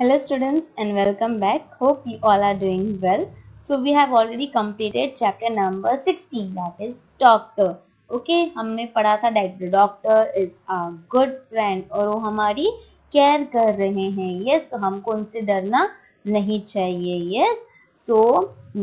Hello students and welcome back. Hope you all are doing well. So we have already completed chapter number 16 that is doctor. Okay, हमने पढ़ा था doctor is a good friend और वो हमारी care कर रहे हैं yes, so हमको उनसे डरना नहीं चाहिए yes so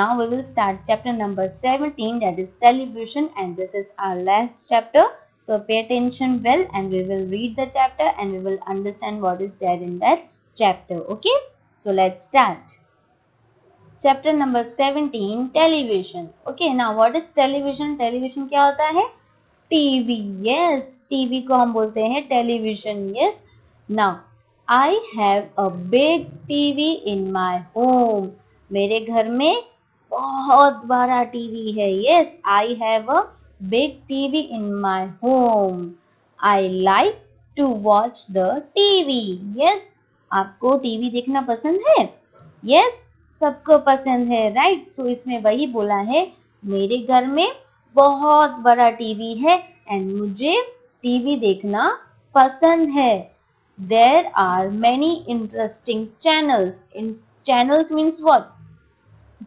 now we will start chapter number 17 that is television and this is our last chapter so pay attention well and we will read the chapter and we will understand what is there in that chapter okay so let's start chapter number 17 television okay now what is television television क्या होता है TV yes TV को हम बोलते हैं television yes now I have a big TV in my home मेरे घर में बहुत बड़ा टीवी है yes I have a big TV in my home I like to watch the TV yes आपको टीवी देखना पसंद है? यस सबको पसंद है राइट? सो इसमें वही बोला है मेरे घर में बहुत बड़ा टीवी है एंड मुझे टीवी देखना पसंद है। There are many interesting channels channels means what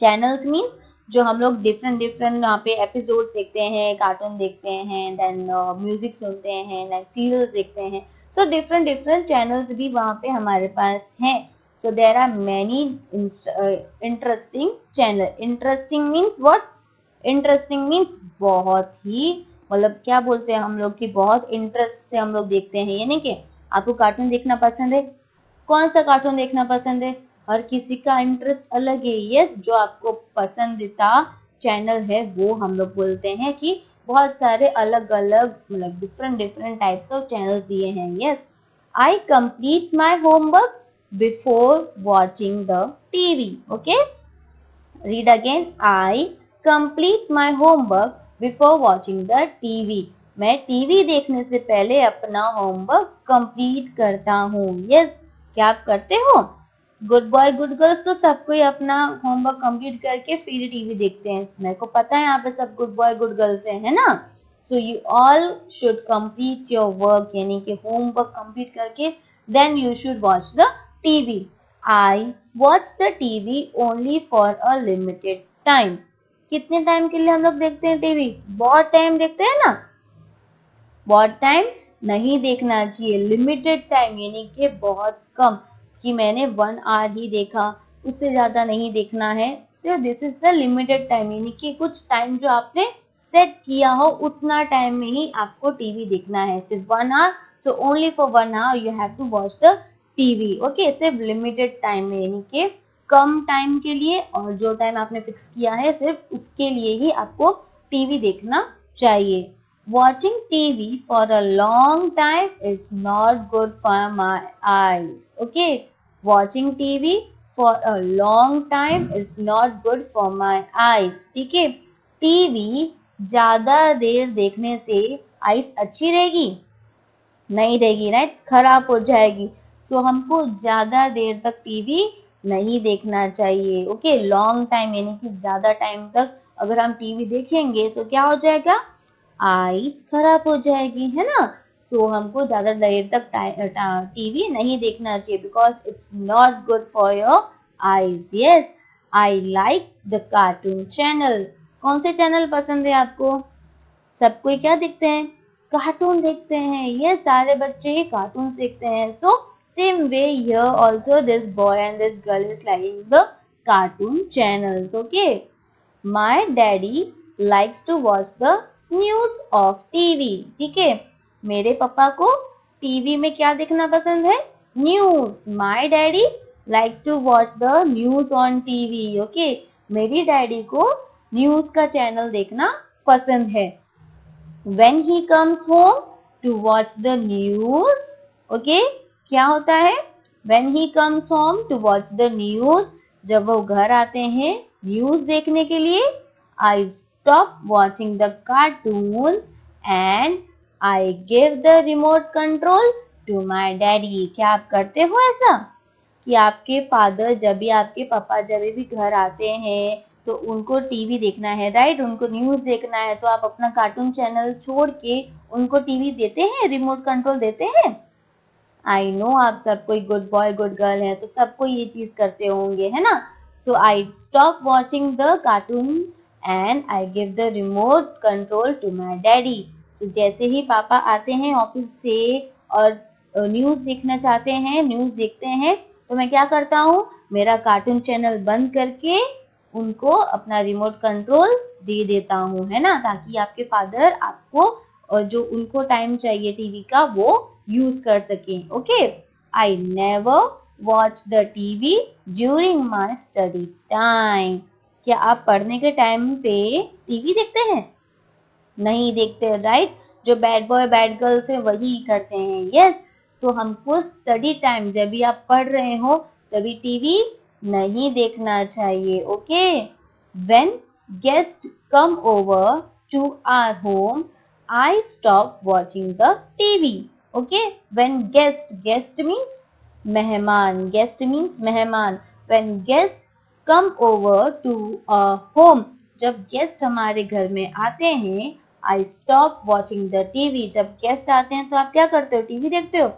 channels means जो हम लोग डिफरेंट डिफरेंट वहाँ पे एपिसोड देखते हैं कार्टून देखते हैं देन म्यूज़िक uh, सुनते हैं देन सीरियल देखते हैं। सो डिफरेंट डिफरेंट चैनल्स भी वहाँ पे हमारे पास हैं. So there are many interesting channel interesting means what interesting means बहुत ही मतलब क्या बोलते हैं हम लोग की बहुत इंटरेस्ट से हम लोग देखते हैं. यानी कि आपको कार्टून देखना पसंद है? कौन सा कार्टून देखना पसंद है? हर किसी का इंटरेस्ट अलग है. यस yes, जो आपको पसंदीदा चैनल है वो हम लोग बोलते हैं कि बहुत सारे अलग अलग मतलब different different types of channels दिए हैं yes I complete my homework before watching the TV okay read again I complete my homework before watching the TV मैं टीवी देखने से पहले अपना होमवर्क कंप्लीट करता हूँ यस yes, क्या आप करते हो? गुड बॉय गुड गर्ल्स तो सबको ही अपना होमवर्क कंप्लीट करके फिर टीवी देखते हैं। मेरे को पता है यहाँ पे सब गुड बॉय गुड गर्ल्स है, है ना? So you all should complete your work यानी कि होमवर्क कंप्लीट करके then you should watch the TV I watch the TV only for a limited time कितने टाइम के लिए हम लोग देखते हैं टीवी बहुत टाइम देखते हैं ना? बहुत टाइम नहीं देखना चाहिए। लिमिटेड टाइम यानी कि बहुत कम। कि मैंने वन आवर ही देखा उससे ज़्यादा नहीं देखना है। सिर्फ़ this is the limited time यानी कि कुछ टाइम जो आपने सेट किया हो उतना टाइम में ही आपको टीवी देखना है। सिर्फ़ one hour so only for one hour you have to watch the TV okay सिर्फ़ लिमिटेड टाइम में यानी कि कम टाइम के लिए और जो टाइम आपने फिक्स किया है सिर्फ़ उसके लिए ही आपको टीवी देखना चाहिए। Watching TV for a long time is not good for my eyes Okay, watching TV for a long time is not good for my eyes ठीक है? टीवी ज़्यादा देर देखने से आईज अच्छी रहेगी? नहीं रहेगी राइट खराब हो जाएगी। सो so, हमको ज़्यादा देर तक टीवी नहीं देखना चाहिए ओके लॉन्ग टाइम यानी कि ज़्यादा टाइम तक अगर हम टीवी देखेंगे तो क्या हो जाएगा? आईज खराब हो जाएगी है ना? सो so, हमको ज़्यादा देर तक टीवी नहीं देखना चाहिए because it's not good for your eyes yes I like the cartoon channel कौन से चैनल पसंद है आपको? सब कोई क्या देखते हैं? कार्टून देखते हैं। ये सारे बच्चे ही कार्टून देखते हैं। So same way also this boy and this girl is liking the cartoon channels okay my daddy likes to watch the news of TV ठीक है? मेरे पापा को टीवी में क्या देखना पसंद है? News my daddy likes to watch the news on TV okay मेरी डैडी को न्यूज़ का चैनल देखना पसंद है। When he comes home to watch the news okay क्या होता है? When he comes home to watch the news जब वो घर आते हैं न्यूज़ देखने के लिए I stop watching the cartoons and I give the remote control to my daddy क्या आप करते हो ऐसा? कि आपके फादर जब भी आपके पापा जब भी घर आते हैं तो उनको टीवी देखना है राइट उनको न्यूज़ देखना है तो आप अपना कार्टून चैनल छोड़ के उनको टीवी देते हैं रिमोट कंट्रोल देते हैं? आई नो आप सब कोई गुड बॉय गुड गर्ल है तो सबको ये चीज़ करते होंगे, है ना? So I stop watching the cartoon and I give the remote control to my daddy जैसे ही पापा आते हैं ऑफ़िस से और न्यूज़ देखना चाहते हैं न्यूज़ देखते हैं तो मैं क्या करता हूँ? मेरा कार्टून चैनल बंद करके उनको अपना रिमोट कंट्रोल दे देता हूँ, है ना? ताकि आपके फादर आपको जो उनको टाइम चाहिए टीवी का, वो यूज़ कर सके okay I never watch the TV during my study time क्या आप पढ़ने के टाइम पे टीवी देखते हैं? नहीं देखते राइट जो बैड बॉय बैड गर्ल से वही करते हैं यस तो हमको स्टडी टाइम जब भी आप पढ़ रहे हो, तभी टीवी नहीं देखना चाहिए okay when guest come over to our home I stop watching the TV okay when guest guest means मेहमान गेस्ट मीन्स मेहमान। When guest come over to a home जब गेस्ट हमारे घर में आते हैं I stop watching the TV जब guest आते हैं तो आप क्या करते हो? टीवी देखते हो?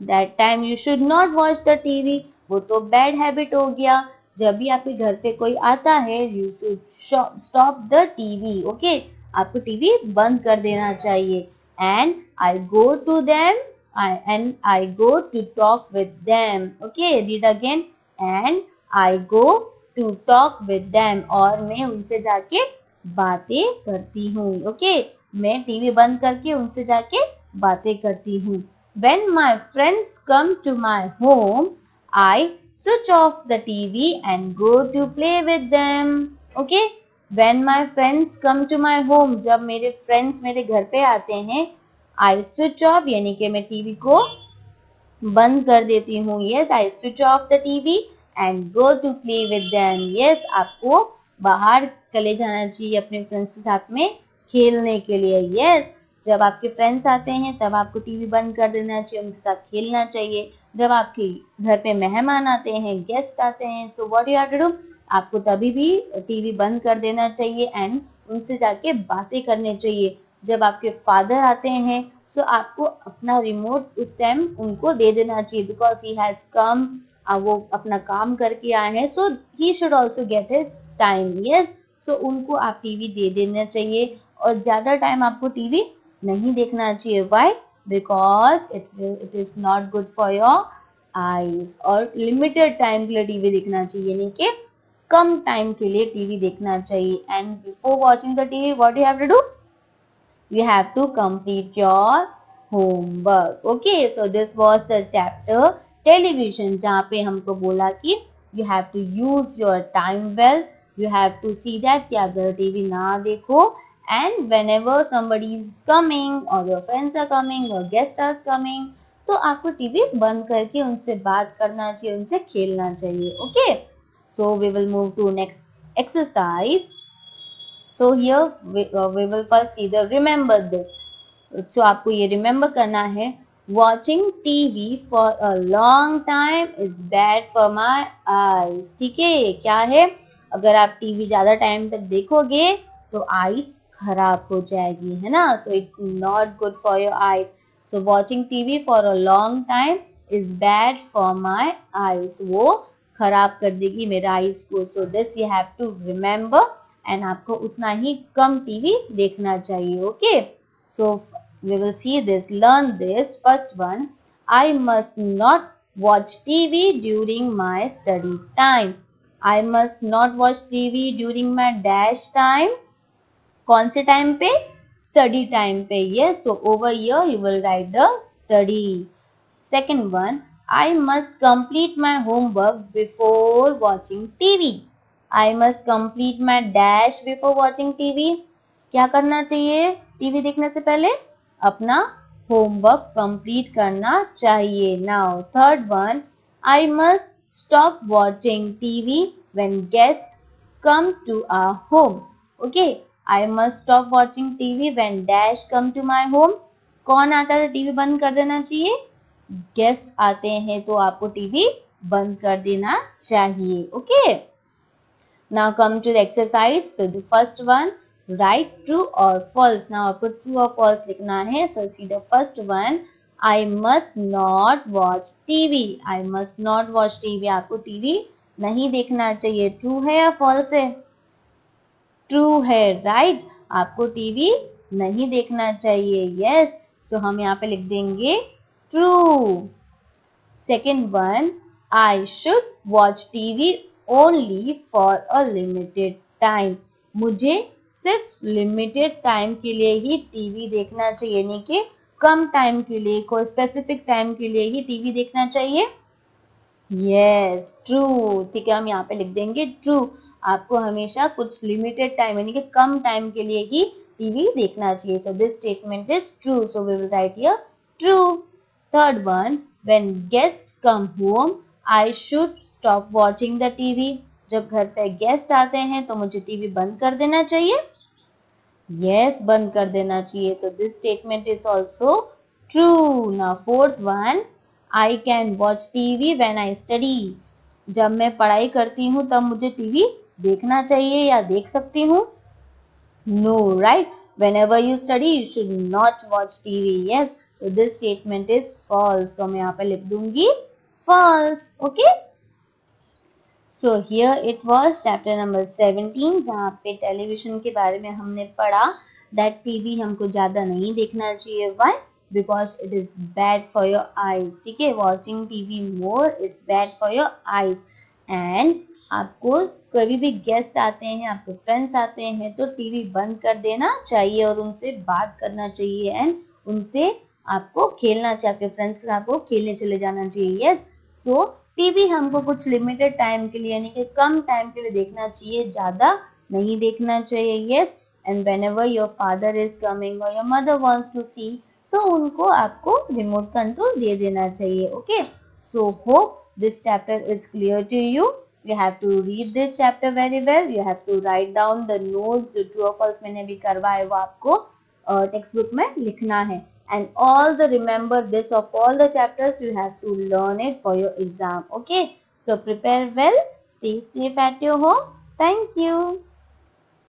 That time you should not watch the TV वो तो बैड हैबिट हो गया। जब भी आपके घर पे कोई आता है you should stop the TV okay आपको टीवी बंद कर देना चाहिए। And I go to them and I go to talk with them okay read again and I go to talk with them और मैं उनसे जाके बातें करती हूँ ओके मैं टीवी बंद करके उनसे जाके बातें करती हूँ When my friends come to my home, I switch off the TV and go to play with them. Okay? When my friends come to my home, जब मेरे friends मेरे घर पे आते हैं I switch off यानी कि मैं टीवी को बंद कर देती हूँ yes I switch off the TV and go to play with them yes आपको बाहर चले जाना चाहिए अपने फ्रेंड्स के साथ में खेलने के लिए। Yes, जब आपके फ्रेंड्स आते हैं, तब आपको टीवी बंद कर देना चाहिए, उनके साथ खेलना चाहिए। जब आपके घर पे मेहमान आते हैं गेस्ट आते हैं so what you have to do आपको तभी भी टीवी बंद कर देना चाहिए एंड उनसे जाके बातें करनी चाहिए। जब आपके फादर आते हैं सो आपको अपना रिमोट उस टाइम उनको दे देना चाहिए बिकॉज़ ही हैज़ कम वो अपना काम करके आए हैं so he should also get his time yes so उनको आप टीवी दे देना चाहिए और ज़्यादा टाइम आपको टीवी नहीं देखना चाहिए. Why because it it is not good for your eyes और लिमिटेड टाइम के लिए टीवी देखना चाहिए. यानी कि कम टाइम के लिए टीवी देखना चाहिए. And before watching the TV what you have to do you have to complete your homework. Okay, so this was the chapter television, जहाँ पे हमको बोला कि you have to use your time well you have to see that कि अगर TV ना देखो। And whenever somebody is coming or your friends are coming or guest are coming तो आपको टीवी बंद करके उनसे बात करना चाहिए, उनसे खेलना चाहिए okay so we will move to next exercise so here we will first see the remember this so आपको ये रिमेंबर करना है। Watching TV for a long time is bad for my eyes ठीक है? क्या है? अगर आप टीवी ज़्यादा टाइम तक देखोगे तो आईज खराब हो जाएगी, है ना? So it's not good for your eyes so watching TV for a long time is bad for my eyes वो खराब कर देगी मेरे आईज को। So this you have to remember and आपको उतना ही कम टीवी देखना चाहिए okay so we will see this learn this first one I must not watch TV during my study time I must not watch TV during my dash time कौन से time पे? Study time पे yes so over here you will write the study second one I must complete my homework before watching TV I must complete my dash before watching TV क्या करना चाहिए? TV देखने से पहले अपना homework complete करना चाहिए. Now third one I must stop watching TV when guest come to our home okay I must stop watching TV when dash come to my home कौन आता है टीवी बंद कर देना चाहिए? गेस्ट आते हैं तो आपको टीवी बंद कर देना चाहिए okay now come to the exercise the first one write true or false? Now आपको true or false लिखना है. So see the first one. I must not watch TV I must not watch TV आपको TV नहीं देखना चाहिए। True है या false है? ट्रू है राइट right? आपको टीवी नहीं देखना चाहिए। Yes yes. सो so, हम यहाँ पे लिख देंगे true second one I should watch TV only for a limited time मुझे सिर्फ़ लिमिटेड टाइम के लिए ही टीवी देखना चाहिए। यानी कि कम टाइम के लिए, कोई स्पेसिफिक टाइम के लिए ही टीवी देखना चाहिए। यस ट्रू ठीक है, हम यहाँ पे लिख देंगे ट्रू आपको हमेशा कुछ लिमिटेड टाइम यानी कि कम टाइम के लिए ही टीवी देखना चाहिए। So this statement is true so we will write here true third one when guest come home I should stop watching the TV जब घर पे गेस्ट आते हैं तो मुझे टीवी बंद कर देना चाहिए। Yes, बंद कर देना चाहिए so this statement is also true ना fourth one I can watch TV when I study जब मैं पढ़ाई करती हूँ तब मुझे टीवी देखना चाहिए या देख सकती हूँ? No right whenever you study you should not watch TV yes this statement is false तो मैं यहाँ पे लिख दूँगी false okay okay? So here it was chapter number seventeen जहाँ पे टेलीविज़न के बारे में हमने पढ़ा दैट टीवी हमको ज़्यादा नहीं देखना चाहिए why because it is bad for your eyes ठीक है? Watching TV more is bad for your eyes and आपको कभी भी गेस्ट आते हैं, आपके फ्रेंड्स आते हैं तो टीवी बंद कर देना चाहिए और उनसे बात करना चाहिए एंड उनसे आपको खेलना चाहिए, आपके फ्रेंड्स के साथ आपको खेलने चले जाना चाहिए यस सो टीवी हमको कुछ लिमिटेड टाइम के लिए, यानी कि कम टाइम के लिए देखना चाहिए, ज़्यादा नहीं देखना चाहिए yes and whenever your father is coming और your mother wants to see so उनको आपको रिमोट कंट्रोल दे देना चाहिए okay so hope this chapter is clear to you you have to read this chapter very well. You have to write down the notes जो true or मैंने भी करवाए, वो आपको टेक्स्ट बुक में लिखना है। And all the remember this of all the chapters you have to learn it for your exam okay? So prepare well stay safe at your home. Thank you